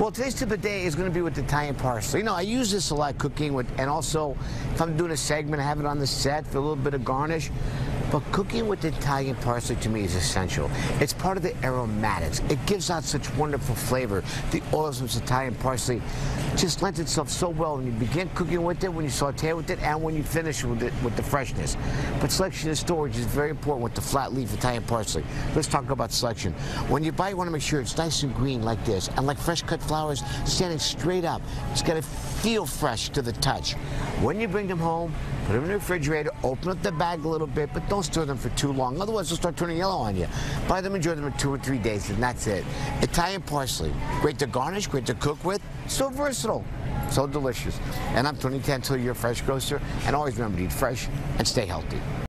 Well, today's tip of the day is going to be with Italian parsley. You know, I use this a lot cooking with, and also if I'm doing a segment, I have it on the set for a little bit of garnish. But cooking with Italian parsley to me is essential. It's part of the aromatics. It gives out such wonderful flavor. The oils of Italian parsley just lends itself so well when you begin cooking with it, when you saute with it, and when you finish with it with the freshness. But selection and storage is very important with the flat leaf Italian parsley. Let's talk about selection. When you buy, you want to make sure it's nice and green like this, and like fresh cut flowers, standing straight up. It's got to feel fresh to the touch. When you bring them home, put them in the refrigerator, open up the bag a little bit, but don't store them for too long. Otherwise, they'll start turning yellow on you. Buy them, enjoy them in two or three days, and that's it. Italian parsley. Great to garnish, great to cook with. So versatile. So delicious. And I'm Tony Tantillo, your fresh grocer. And always remember to eat fresh and stay healthy.